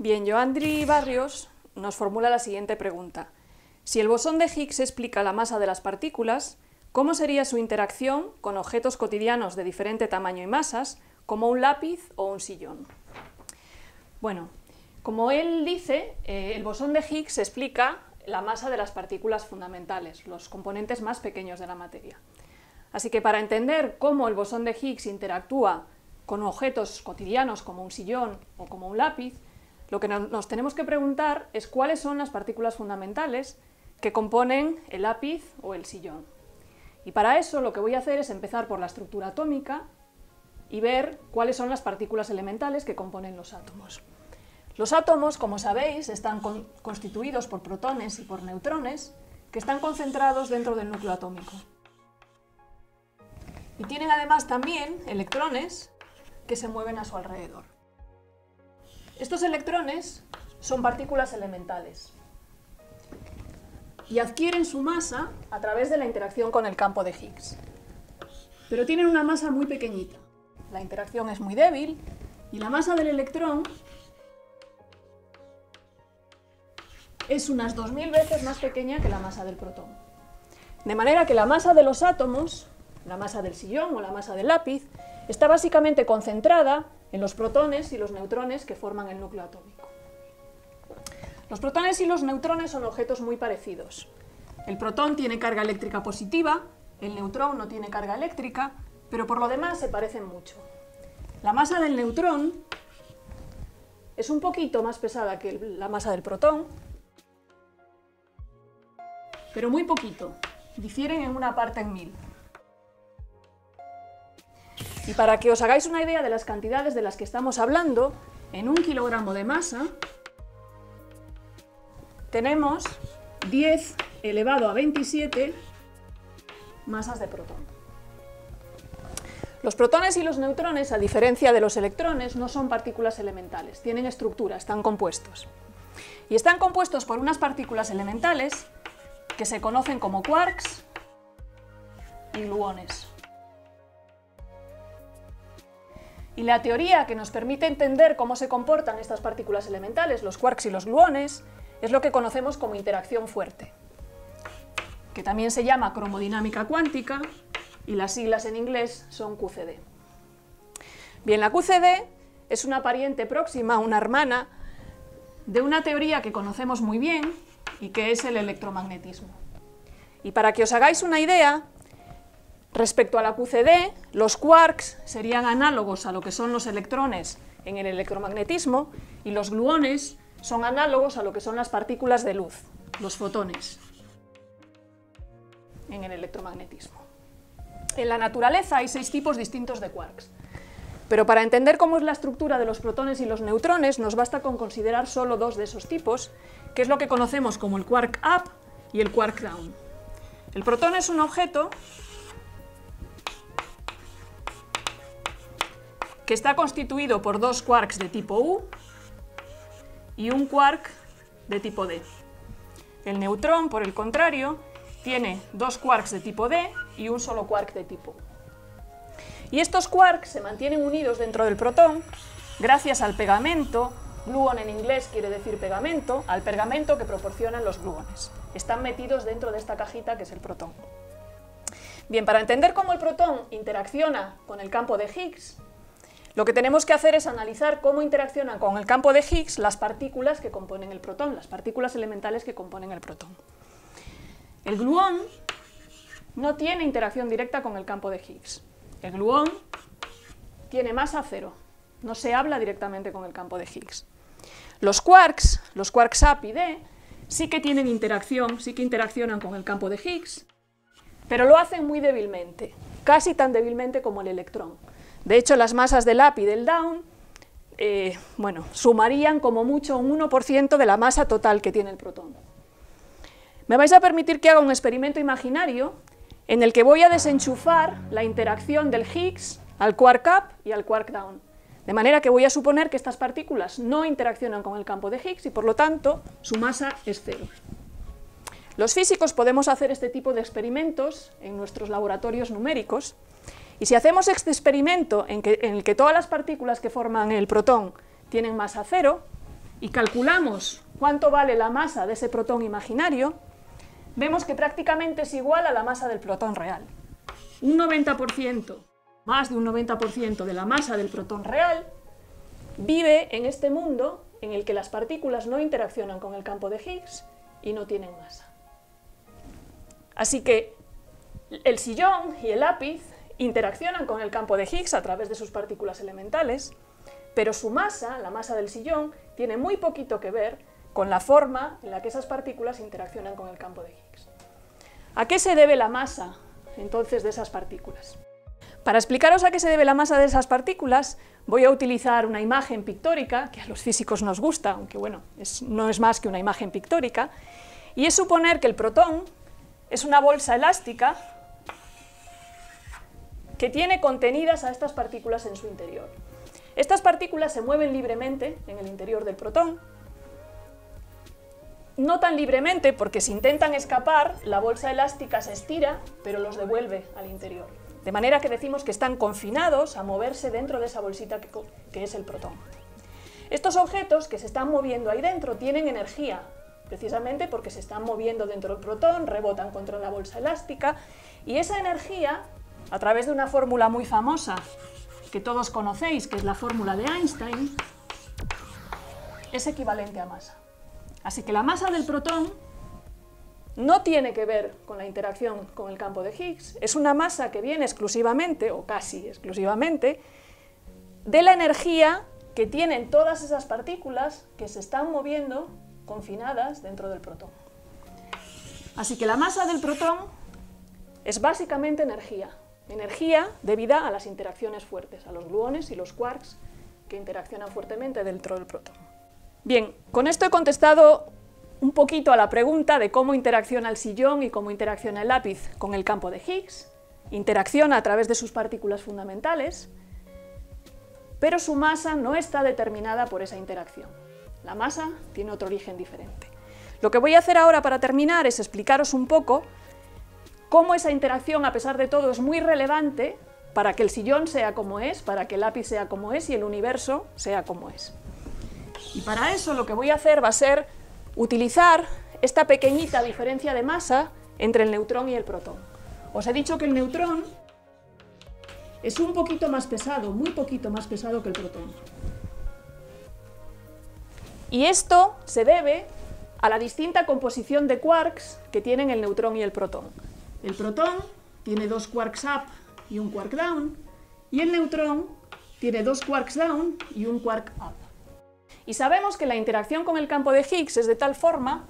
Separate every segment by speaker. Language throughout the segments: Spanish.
Speaker 1: Bien, Joandri Barrios nos formula la siguiente pregunta. Si el bosón de Higgs explica la masa de las partículas, ¿cómo sería su interacción con objetos cotidianos de diferente tamaño y masas, como un lápiz o un sillón? Bueno, como él dice, eh, el bosón de Higgs explica la masa de las partículas fundamentales, los componentes más pequeños de la materia. Así que para entender cómo el bosón de Higgs interactúa con objetos cotidianos como un sillón o como un lápiz, lo que nos tenemos que preguntar es cuáles son las partículas fundamentales que componen el lápiz o el sillón. Y para eso lo que voy a hacer es empezar por la estructura atómica y ver cuáles son las partículas elementales que componen los átomos. Los átomos, como sabéis, están constituidos por protones y por neutrones que están concentrados dentro del núcleo atómico. Y tienen además también electrones que se mueven a su alrededor. Estos electrones son partículas elementales y adquieren su masa a través de la interacción con el campo de Higgs. Pero tienen una masa muy pequeñita. La interacción es muy débil y la masa del electrón es unas 2.000 veces más pequeña que la masa del protón. De manera que la masa de los átomos, la masa del sillón o la masa del lápiz, está básicamente concentrada en los protones y los neutrones que forman el núcleo atómico. Los protones y los neutrones son objetos muy parecidos. El protón tiene carga eléctrica positiva, el neutrón no tiene carga eléctrica, pero por lo demás se parecen mucho. La masa del neutrón es un poquito más pesada que la masa del protón, pero muy poquito. Difieren en una parte en mil. Y para que os hagáis una idea de las cantidades de las que estamos hablando, en un kilogramo de masa tenemos 10 elevado a 27 masas de protón. Los protones y los neutrones, a diferencia de los electrones, no son partículas elementales, tienen estructura, están compuestos. Y están compuestos por unas partículas elementales que se conocen como quarks y gluones. Y la teoría que nos permite entender cómo se comportan estas partículas elementales, los quarks y los gluones, es lo que conocemos como interacción fuerte, que también se llama cromodinámica cuántica y las siglas en inglés son QCD. Bien, la QCD es una pariente próxima, una hermana, de una teoría que conocemos muy bien y que es el electromagnetismo. Y para que os hagáis una idea, Respecto a la QCD, los quarks serían análogos a lo que son los electrones en el electromagnetismo y los gluones son análogos a lo que son las partículas de luz, los fotones, en el electromagnetismo. En la naturaleza hay seis tipos distintos de quarks, pero para entender cómo es la estructura de los protones y los neutrones nos basta con considerar solo dos de esos tipos, que es lo que conocemos como el quark up y el quark down. El protón es un objeto que está constituido por dos quarks de tipo U y un quark de tipo D. El neutrón, por el contrario, tiene dos quarks de tipo D y un solo quark de tipo U. Y estos quarks se mantienen unidos dentro del protón gracias al pegamento, gluon en inglés quiere decir pegamento, al pegamento que proporcionan los gluones. Están metidos dentro de esta cajita que es el protón. Bien, para entender cómo el protón interacciona con el campo de Higgs, lo que tenemos que hacer es analizar cómo interaccionan con el campo de Higgs las partículas que componen el protón, las partículas elementales que componen el protón. El gluón no tiene interacción directa con el campo de Higgs. El gluón tiene masa cero, no se habla directamente con el campo de Higgs. Los quarks, los quarks up y D, sí que tienen interacción, sí que interaccionan con el campo de Higgs, pero lo hacen muy débilmente, casi tan débilmente como el electrón. De hecho, las masas del up y del down eh, bueno, sumarían como mucho un 1% de la masa total que tiene el protón. Me vais a permitir que haga un experimento imaginario en el que voy a desenchufar la interacción del Higgs al quark up y al quark down. De manera que voy a suponer que estas partículas no interaccionan con el campo de Higgs y por lo tanto su masa es cero. Los físicos podemos hacer este tipo de experimentos en nuestros laboratorios numéricos y si hacemos este experimento en, el que todas las partículas que forman el protón tienen masa cero, y calculamos cuánto vale la masa de ese protón imaginario, vemos que prácticamente es igual a la masa del protón real. Un 90%, más de un 90% de la masa del protón real vive en este mundo en el que las partículas no interaccionan con el campo de Higgs y no tienen masa. Así que el sillón y el lápiz interaccionan con el campo de Higgs a través de sus partículas elementales, pero su masa, la masa del sillón, tiene muy poquito que ver con la forma en la que esas partículas interaccionan con el campo de Higgs. ¿A qué se debe la masa, entonces, de esas partículas? Para explicaros a qué se debe la masa de esas partículas, voy a utilizar una imagen pictórica, que a los físicos nos gusta, aunque bueno, no es más que una imagen pictórica, y es suponer que el protón es una bolsa elástica que tiene contenidas a estas partículas en su interior. Estas partículas se mueven libremente en el interior del protón, no tan libremente porque si intentan escapar, la bolsa elástica se estira, pero los devuelve al interior. De manera que decimos que están confinados a moverse dentro de esa bolsita que, es el protón. Estos objetos que se están moviendo ahí dentro tienen energía, precisamente porque se están moviendo dentro del protón, rebotan contra la bolsa elástica, y esa energía, a través de una fórmula muy famosa que todos conocéis, que es la fórmula de Einstein, es equivalente a masa. Así que la masa del protón no tiene que ver con la interacción con el campo de Higgs, es una masa que viene exclusivamente, o casi exclusivamente, de la energía que tienen todas esas partículas que se están moviendo confinadas dentro del protón. Así que la masa del protón es básicamente energía, energía debida a las interacciones fuertes, a los gluones y los quarks que interaccionan fuertemente dentro del protón. Bien, con esto he contestado un poquito a la pregunta de cómo interacciona el sillón y cómo interacciona el lápiz con el campo de Higgs. Interacciona a través de sus partículas fundamentales, pero su masa no está determinada por esa interacción. La masa tiene otro origen diferente. Lo que voy a hacer ahora para terminar es explicaros un poco cómo esa interacción, a pesar de todo, es muy relevante para que el sillón sea como es, para que el lápiz sea como es y el universo sea como es. Y para eso lo que voy a hacer va a ser utilizar esta pequeñita diferencia de masa entre el neutrón y el protón. Os he dicho que el neutrón es un poquito más pesado, muy poquito más pesado que el protón. Y esto se debe a la distinta composición de quarks que tienen el neutrón y el protón. El protón tiene dos quarks up y un quark down, y el neutrón tiene dos quarks down y un quark up. Y sabemos que la interacción con el campo de Higgs es de tal forma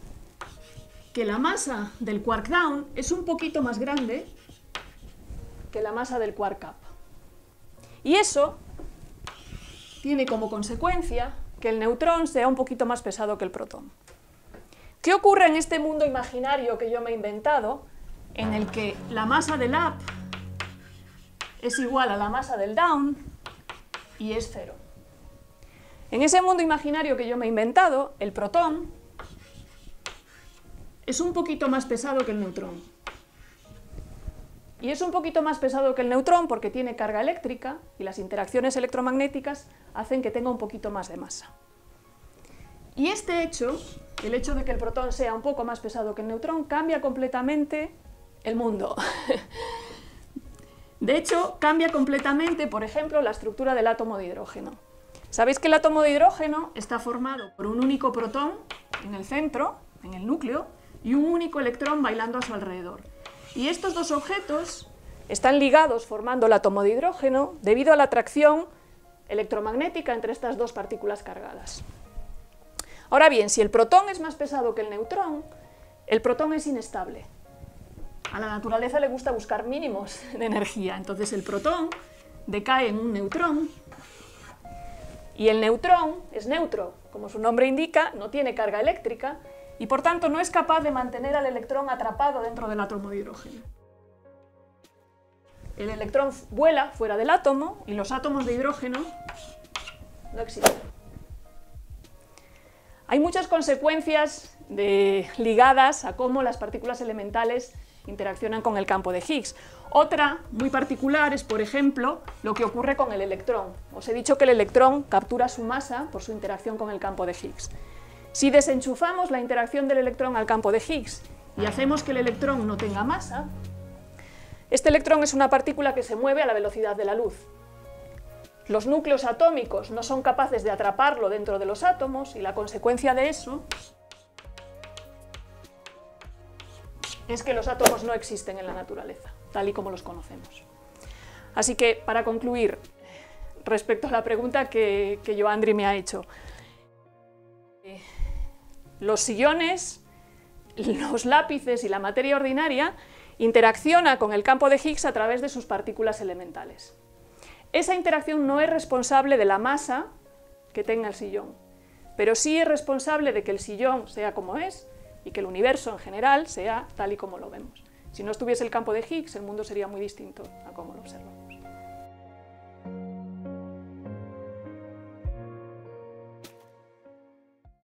Speaker 1: que la masa del quark down es un poquito más grande que la masa del quark up. Y eso tiene como consecuencia que el neutrón sea un poquito más pesado que el protón. ¿Qué ocurre en este mundo imaginario que yo me he inventado, en el que la masa del up es igual a la masa del down y es cero? En ese mundo imaginario que yo me he inventado, el protón es un poquito más pesado que el neutrón. Y es un poquito más pesado que el neutrón porque tiene carga eléctrica y las interacciones electromagnéticas hacen que tenga un poquito más de masa. Y este hecho, el hecho de que el protón sea un poco más pesado que el neutrón, cambia completamente el mundo. De hecho, cambia completamente, por ejemplo, la estructura del átomo de hidrógeno. Sabéis que el átomo de hidrógeno está formado por un único protón en el centro, en el núcleo, y un único electrón bailando a su alrededor. Y estos dos objetos están ligados formando el átomo de hidrógeno debido a la atracción electromagnética entre estas dos partículas cargadas. Ahora bien, si el protón es más pesado que el neutrón, el protón es inestable. A la naturaleza le gusta buscar mínimos de energía, entonces el protón decae en un neutrón y el neutrón es neutro, como su nombre indica, no tiene carga eléctrica y por tanto no es capaz de mantener al electrón atrapado dentro del átomo de hidrógeno. El electrón vuela fuera del átomo y los átomos de hidrógeno no existen. Hay muchas consecuencias ligadas a cómo las partículas elementales interaccionan con el campo de Higgs. Otra muy particular es, por ejemplo, lo que ocurre con el electrón. Os he dicho que el electrón captura su masa por su interacción con el campo de Higgs. Si desenchufamos la interacción del electrón al campo de Higgs y hacemos que el electrón no tenga masa, este electrón es una partícula que se mueve a la velocidad de la luz. Los núcleos atómicos no son capaces de atraparlo dentro de los átomos y la consecuencia de eso es que los átomos no existen en la naturaleza, tal y como los conocemos. Así que, para concluir, respecto a la pregunta que, que Joandri me ha hecho, los sillones, los lápices y la materia ordinaria interacciona con el campo de Higgs a través de sus partículas elementales. Esa interacción no es responsable de la masa que tenga el sillón, pero sí es responsable de que el sillón sea como es y que el universo en general sea tal y como lo vemos. Si no estuviese el campo de Higgs, el mundo sería muy distinto a como lo observamos.